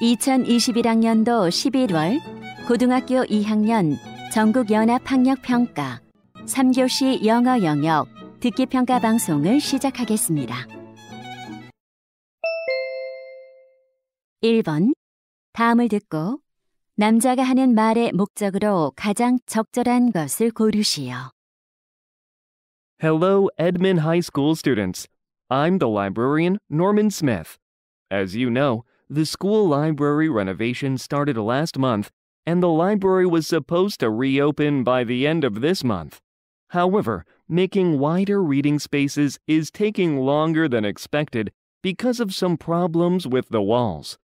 2021학년도 11월 고등학교 2학년 전국 연합 학력 평가 3교시 영어 영역 듣기 평가 방송을 시작하겠습니다. 1번 다음을 듣고 남자가 하는 말의 목적으로 가장 적절한 것을 고르시오. Hello, Edmond High School students. I'm the librarian, Norman Smith. As you know, the school library renovation started last month, and the library was supposed to reopen by the end of this month. However, making wider reading spaces is taking longer than expected because of some problems with the walls.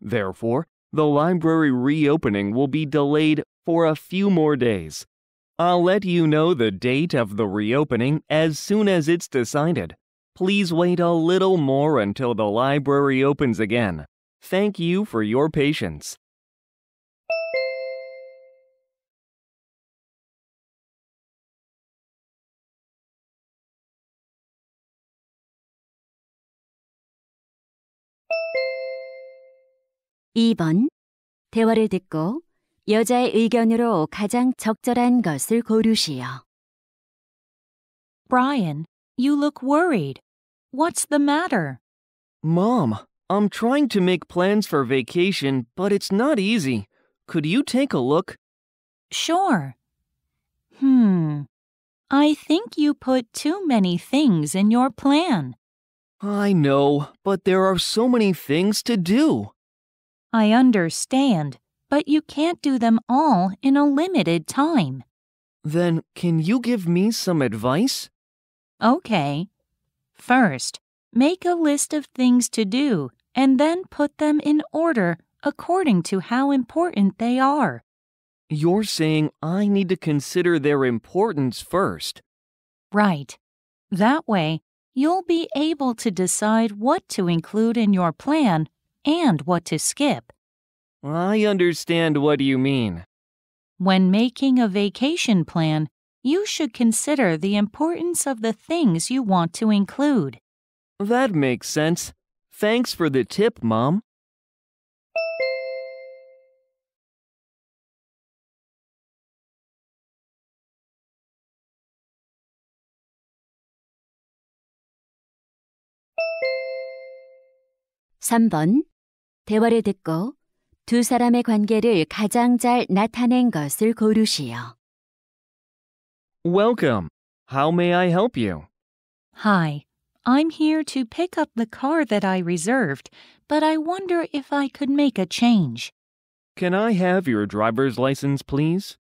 Therefore, the library reopening will be delayed for a few more days. I'll let you know the date of the reopening as soon as it's decided. Please wait a little more until the library opens again. Thank you for your patience. 이 번 대화를 듣고 여자의 의견으로 가장 적절한 것을 고르시오. Brian, you look worried. What's the matter? Mom, I'm trying to make plans for vacation, but it's not easy. Could you take a look? Sure. Hmm. I think you put too many things in your plan. I know, but there are so many things to do. I understand, but you can't do them all in a limited time. Then, can you give me some advice? Okay. First, make a list of things to do and then put them in order according to how important they are. You're saying I need to consider their importance first. Right. That way, you'll be able to decide what to include in your plan and what to skip. I understand what you mean. When making a vacation plan, you should consider the importance of the things you want to include. That makes sense. Thanks for the tip, Mom. 삼 번 대화를 듣고 두 사람의 관계를 가장 잘 나타낸 것을 고르시오. Welcome. How may I help you? Hi, I'm here to pick up the car that I reserved, but I wonder if I could make a change. Can I have your driver's license, please?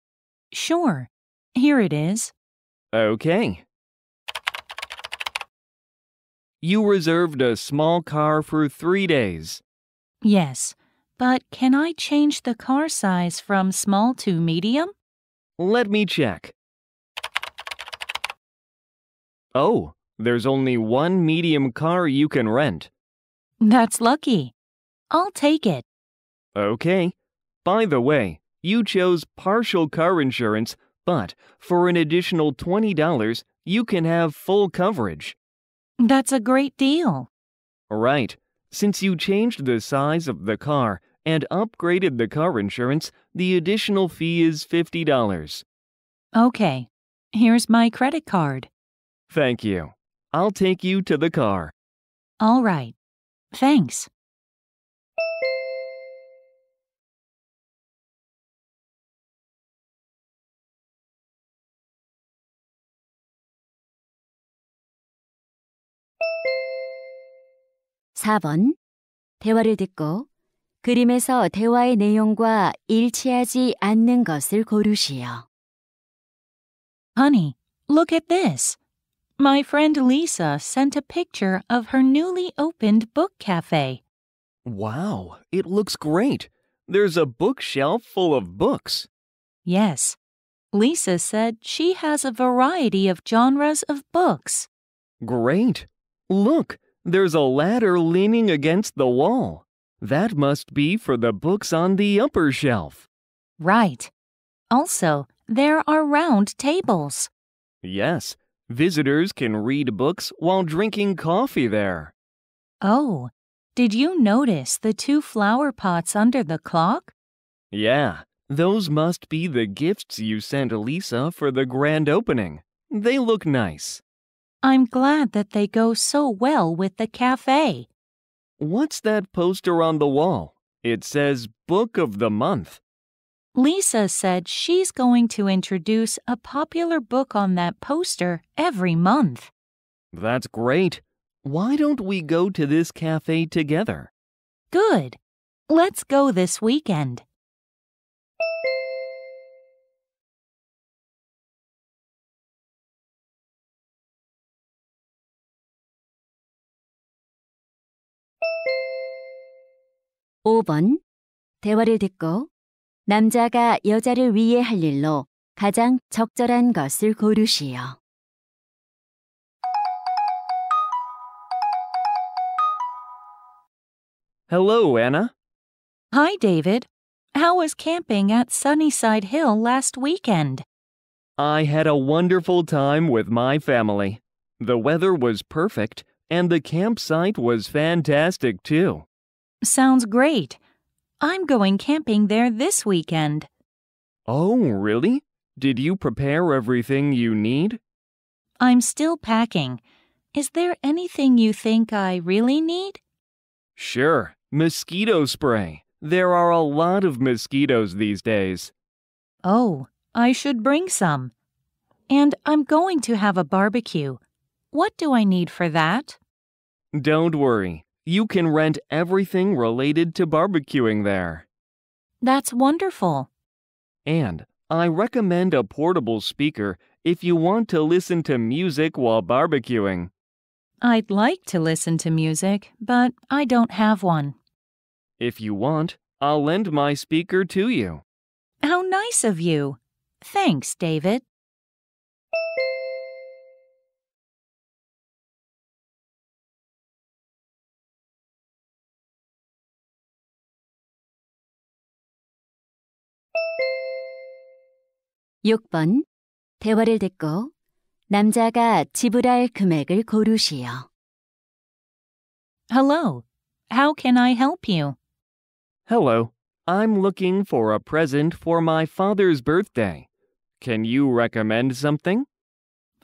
Sure. Here it is. Okay. You reserved a small car for three days. Yes, but can I change the car size from small to medium? Let me check. Oh, there's only one medium car you can rent. That's lucky. I'll take it. Okay. By the way, you chose partial car insurance, but for an additional $20, you can have full coverage. That's a great deal. Right. Since you changed the size of the car and upgraded the car insurance, the additional fee is $50. Okay. Here's my credit card. Thank you. I'll take you to the car. All right. Thanks. 사번 대화를 듣고 그림에서 대화의 내용과 일치하지 않는 것을 고르시오. Honey, look at this. My friend Lisa sent a picture of her newly opened book cafe. Wow, it looks great. There's a bookshelf full of books. Yes. Lisa said she has a variety of genres of books. Great. Look, there's a ladder leaning against the wall. That must be for the books on the upper shelf. Right. Also, there are round tables. Yes, visitors can read books while drinking coffee there. Oh, Did you notice the two flower pots under the clock? Yeah, those must be the gifts you sent Lisa for the grand opening. They look nice. I'm glad that they go so well with the cafe. What's that poster on the wall? It says Book of the Month. Lisa said she's going to introduce a popular book on that poster every month. That's great. Why don't we go to this cafe together? Good. Let's go this weekend. 오 번 대화를 듣고 남자가 여자를 위해 할 일로 가장 적절한 것을 고르시오. Hello, Anna. Hi, David. How was camping at Sunnyside Hill last weekend? I had a wonderful time with my family. The weather was perfect, and the campsite was fantastic too. Sounds great. I'm going camping there this weekend. Oh, really? Did you prepare everything you need? I'm still packing. Is there anything you think I really need? Sure, mosquito spray. There are a lot of mosquitoes these days. Oh, I should bring some. And I'm going to have a barbecue. What do I need for that? Don't worry, you can rent everything related to barbecuing there. That's wonderful. And I recommend a portable speaker if you want to listen to music while barbecuing. I'd like to listen to music, but I don't have one. If you want, I'll lend my speaker to you. How nice of you. Thanks, David. 육 번 대화를 듣고 남자가 지불할 금액을 고르시오. Hello. How can I help you? Hello, I'm looking for a present for my father's birthday. Can you recommend something?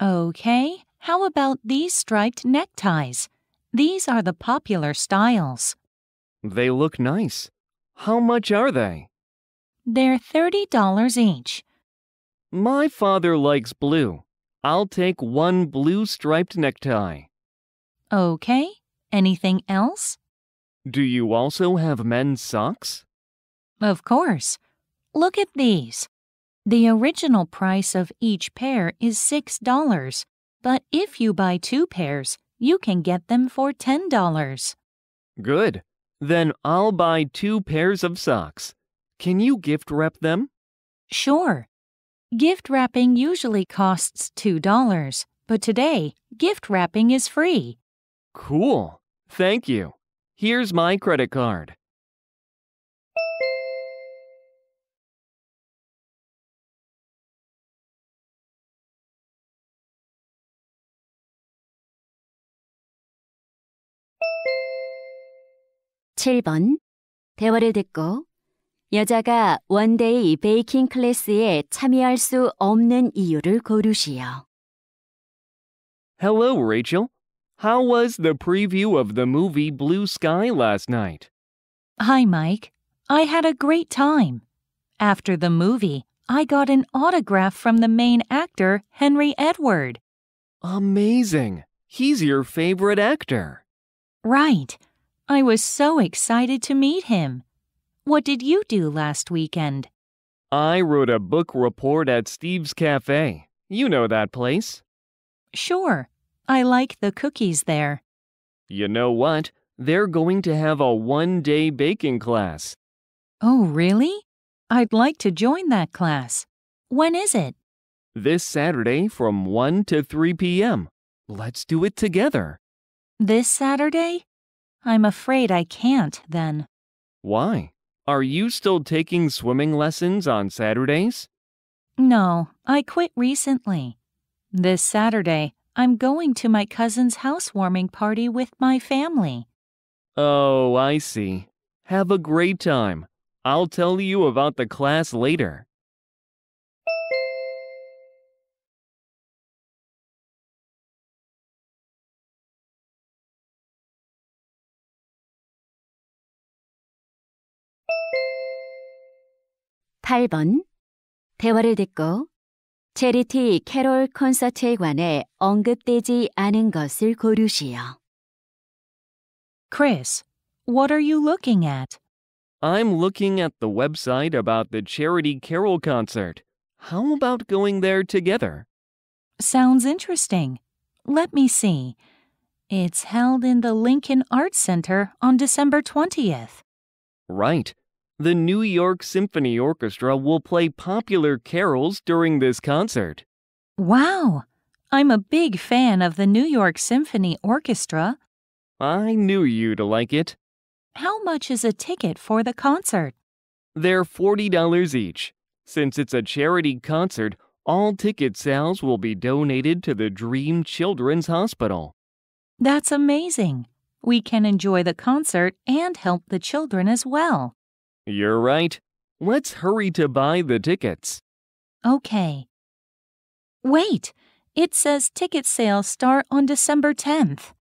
Okay. How about these striped neckties? These are the popular styles. They look nice. How much are they? They're $30 each. My father likes blue. I'll take one blue striped necktie. Okay. Anything else? Do you also have men's socks? Of course. Look at these. The original price of each pair is $6, but if you buy two pairs, you can get them for $10. Good. Then I'll buy two pairs of socks. Can you gift wrap them? Sure. Gift wrapping usually costs $2, but today, gift wrapping is free. Cool. Thank you. Here's my credit card. 칠 번 대화를 듣고 여자가 원데이 베이킹 클래스에 참여할 수 없는 이유를 고르시오. Hello, Rachel. How was the preview of the movie Blue Sky last night? Hi, Mike. I had a great time. After the movie, I got an autograph from the main actor, Henry Edward. Amazing. He's your favorite actor. Right. I was so excited to meet him. What did you do last weekend? I wrote a book report at Steve's Cafe. You know that place. Sure. I like the cookies there. You know what? They're going to have a one day baking class. Oh, really? I'd like to join that class. When is it? This Saturday from 1 to 3 p.m. Let's do it together. This Saturday? I'm afraid I can't then. Why? Are you still taking swimming lessons on Saturdays? No, I quit recently. This Saturday, I'm going to my cousin's housewarming party with my family. Oh, I see. Have a great time. I'll tell you about the class later. 팔번 대화를 듣고 체리티 캐롤 콘서트에 관해 언급되지 않은 것을 고르시오. Chris, what are you looking at? I'm looking at the website about the Charity Carol concert. How about going there together? Sounds interesting. Let me see. It's held in the Lincoln Arts Center on December 20th. Right. The New York Symphony Orchestra will play popular carols during this concert. Wow! I'm a big fan of the New York Symphony Orchestra. I knew you'd like it. How much is a ticket for the concert? They're $40 each. Since it's a charity concert, all ticket sales will be donated to the Dream Children's Hospital. That's amazing. We can enjoy the concert and help the children as well. You're right. Let's hurry to buy the tickets. Okay. Wait, it says ticket sales start on December 10th.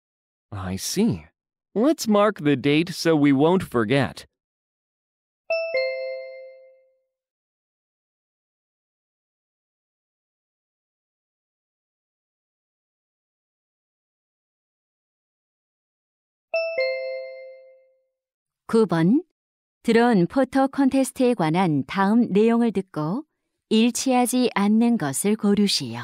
I see. Let's mark the date so we won't forget. 구번 드론 포토 콘테스트에 관한 다음 내용을 듣고 일치하지 않는 것을 고르시오.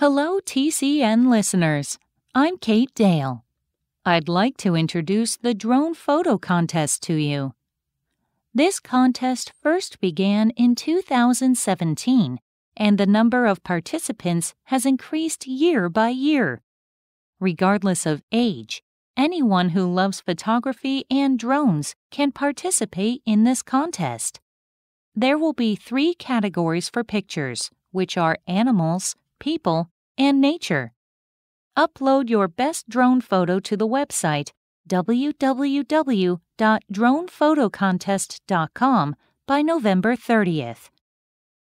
Hello, TCN listeners. I'm Kate Dale. I'd like to introduce the drone photo contest to you. This contest first began in 2017, and the number of participants has increased year by year. Regardless of age, anyone who loves photography and drones can participate in this contest. There will be three categories for pictures, which are animals, people, and nature. Upload your best drone photo to the website www.dronephotocontest.com by November 30th.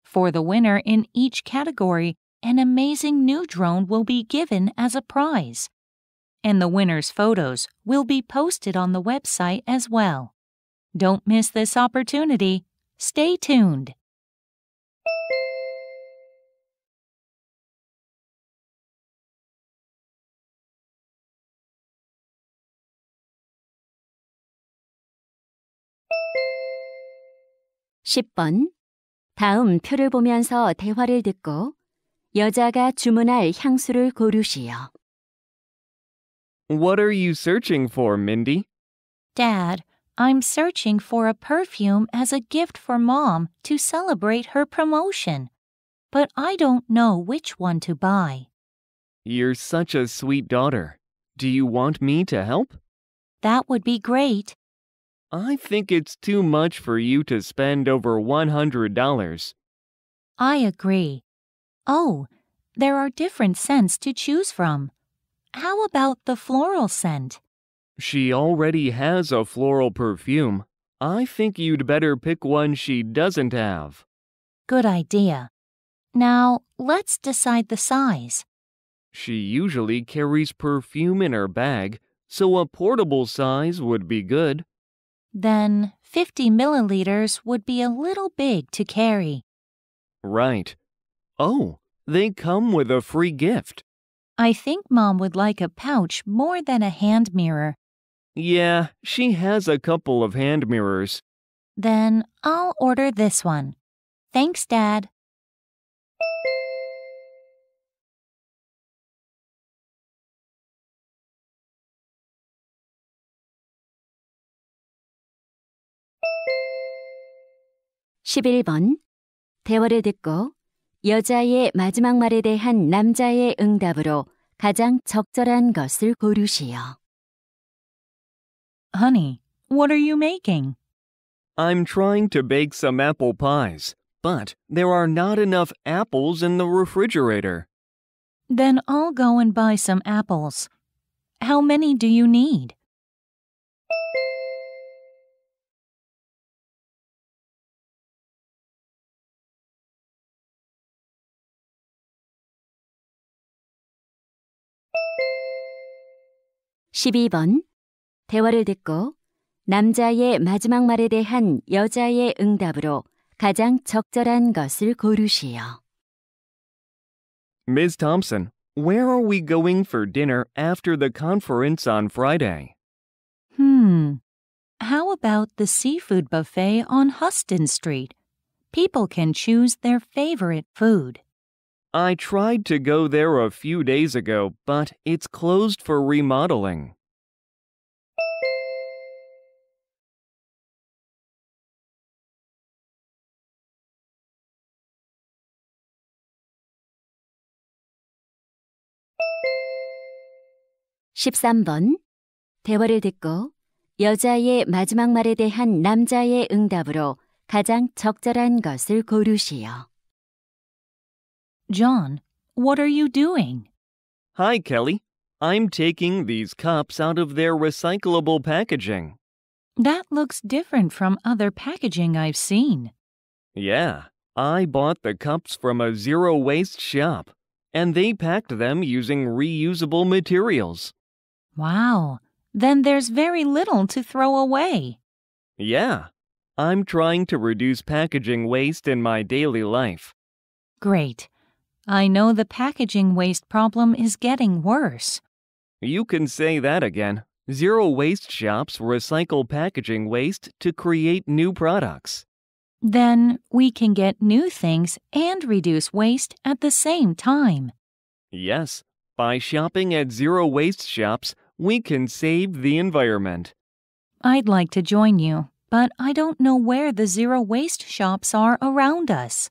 For the winner in each category, an amazing new drone will be given as a prize And the winner's photos will be posted on the website as well. Don't miss this opportunity. Stay tuned. 십 번 다음 표를 보면서 대화를 듣고 여자가 주문할 향수를 고르시오. What are you searching for, Mindy? Dad, I'm searching for a perfume as a gift for Mom to celebrate her promotion. But I don't know which one to buy. You're such a sweet daughter. Do you want me to help? That would be great. I think it's too much for you to spend over $100. I agree. Oh, there are different scents to choose from. How about the floral scent? She already has a floral perfume. I think you'd better pick one she doesn't have. Good idea. Now, let's decide the size. She usually carries perfume in her bag, so a portable size would be good. Then 50 milliliters would be a little big to carry. Right. Oh, they come with a free gift. I think Mom would like a pouch more than a hand mirror. Yeah, she has a couple of hand mirrors. Then I'll order this one. Thanks, Dad. 십일 번 대화를 듣고 여자의 마지막 말에 대한 남자의 응답으로 가장 적절한 것을 고르시오. Honey, what are you making? I'm trying to bake some apple pies, but there are not enough apples in the refrigerator. Then I'll go and buy some apples. How many do you need? 십이 번 대화를 듣고 남자의 마지막 말에 대한 여자의 응답으로 가장 적절한 것을 고르시오. Ms. Thompson, where are we going for dinner after the conference on Friday? Hmm. How about the seafood buffet on Huston Street? People can choose their favorite food. I tried to go there a few days ago, but it's closed for remodeling. 십삼 번 대화를 듣고 여자의 마지막 말에 대한 남자의 응답으로 가장 적절한 것을 고르시오. John, what are you doing? Hi, Kelly. I'm taking these cups out of their recyclable packaging. That looks different from other packaging I've seen. Yeah, I bought the cups from a zero waste shop, and they packed them using reusable materials. Wow. Then there's very little to throw away. Yeah, I'm trying to reduce packaging waste in my daily life. Great. I know the packaging waste problem is getting worse. You can say that again. Zero waste shops recycle packaging waste to create new products. Then we can get new things and reduce waste at the same time. Yes, by shopping at zero waste shops, we can save the environment. I'd like to join you, but I don't know where the zero waste shops are around us.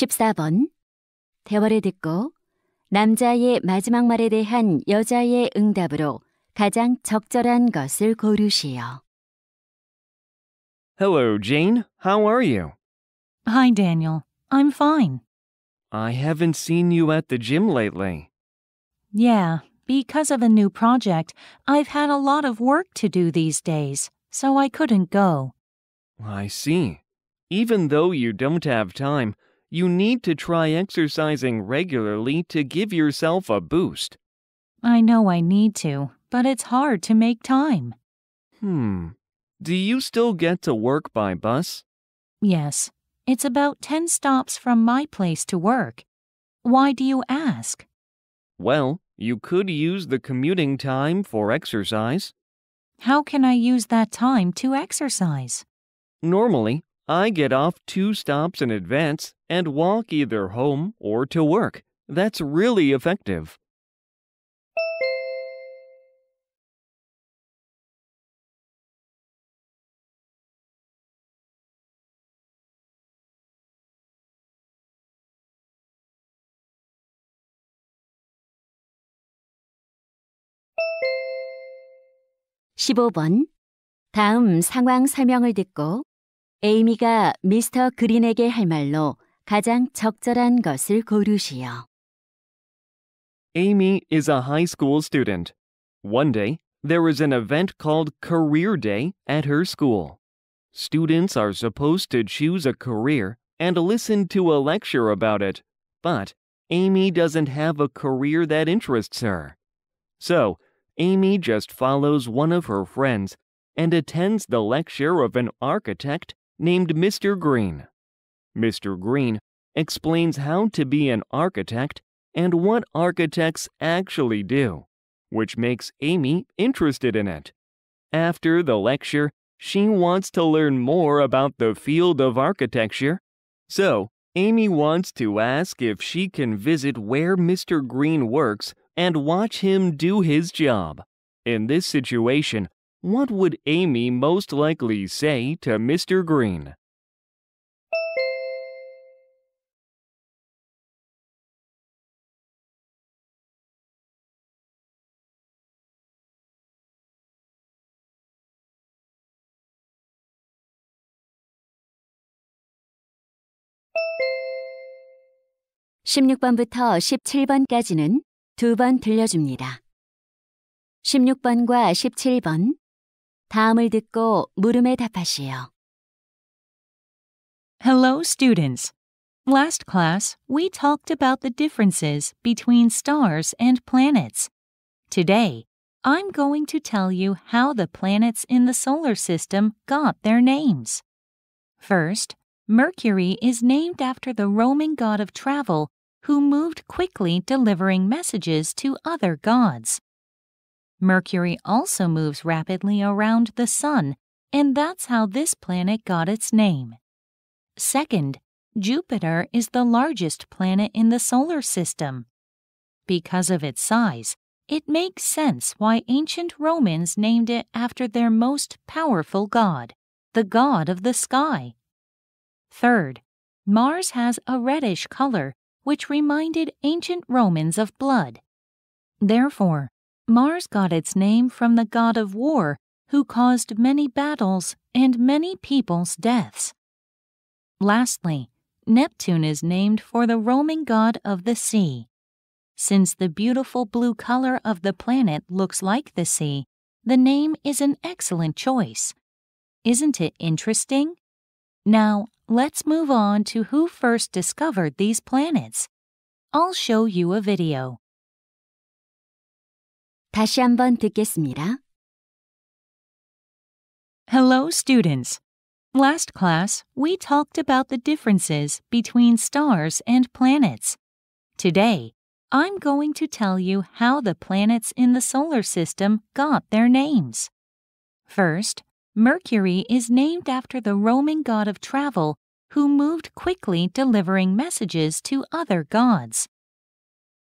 십사 번 대화를 듣고 남자의 마지막 말에 대한 여자의 응답으로 가장 적절한 것을 고르시오. Hello, Jane. How are you? Hi, Daniel. I'm fine. I haven't seen you at the gym lately. Yeah, because of a new project, I've had a lot of work to do these days, so I couldn't go. I see. Even though you don't have time, you need to try exercising regularly to give yourself a boost. I know I need to, but it's hard to make time. Hmm. Do you still get to work by bus? Yes, it's about 10 stops from my place to work. Why do you ask? Well, you could use the commuting time for exercise. How can I use that time to exercise? Normally, I get off two stops in advance and walk either home or to work. That's really effective. 십오 번 다음 상황 설명을 듣고 에이미가 미스터 그린에게 할 말로 가장 적절한 것을 고르시오. Amy is a high school student. One day, there is an event called Career Day at her school. Students are supposed to choose a career and listen to a lecture about it, but Amy doesn't have a career that interests her. So, Amy just follows one of her friends and attends the lecture of an architect named Mr. Green. Mr. Green explains how to be an architect and what architects actually do, which makes Amy interested in it. After the lecture, she wants to learn more about the field of architecture. So, Amy wants to ask if she can visit where Mr. Green works and watch him do his job. In this situation, what would Amy most likely say to Mr. Green? (16번부터 17번까지는) 두 번 들려줍니다. 16번과 17번 다음을 듣고 물음에 답하시오. Hello, students. Last class, we talked about the differences between stars and planets. Today, I'm going to tell you how the planets in the solar system got their names. First, Mercury is named after the Roman god of travel who moved quickly delivering messages to other gods. Mercury also moves rapidly around the Sun, and that's how this planet got its name. Second, Jupiter is the largest planet in the solar system. Because of its size, it makes sense why ancient Romans named it after their most powerful god, the god of the sky. Third, Mars has a reddish color, which reminded ancient Romans of blood. Therefore, Mars got its name from the god of war who caused many battles and many people's deaths. Lastly, Neptune is named for the Roman god of the sea. Since the beautiful blue color of the planet looks like the sea, the name is an excellent choice. Isn't it interesting? Now, let's move on to who first discovered these planets. I'll show you a video. 다시 한번 듣겠습니다. Hello, students. Last class, we talked about the differences between stars and planets. Today, I'm going to tell you how the planets in the solar system got their names. First, Mercury is named after the Roman god of travel who moved quickly delivering messages to other gods.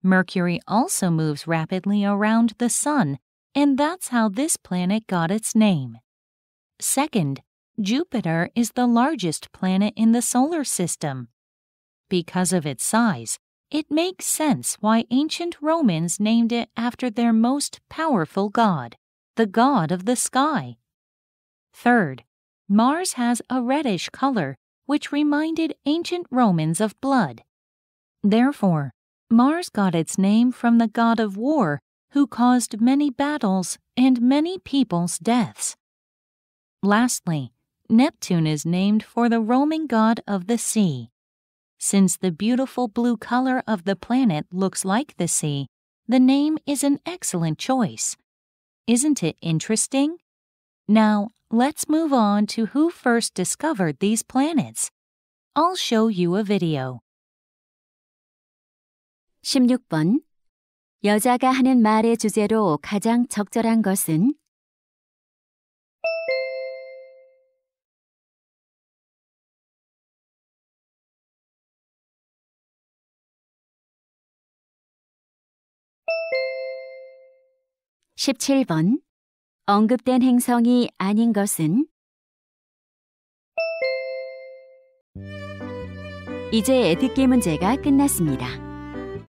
Mercury also moves rapidly around the Sun, and that's how this planet got its name. Second, Jupiter is the largest planet in the solar system. Because of its size, it makes sense why ancient Romans named it after their most powerful god, the god of the sky. Third, Mars has a reddish color, which reminded ancient Romans of blood. Therefore, Mars got its name from the god of war who caused many battles and many people's deaths. Lastly, Neptune is named for the Roman god of the sea. Since the beautiful blue color of the planet looks like the sea, the name is an excellent choice. Isn't it interesting? Now, let's move on to who first discovered these planets. I'll show you a video. 16번. 여자가 하는 말의 주제로 가장 적절한 것은 17번. 언급된 행성이 아닌 것은 이제 듣기 문제가 끝났습니다.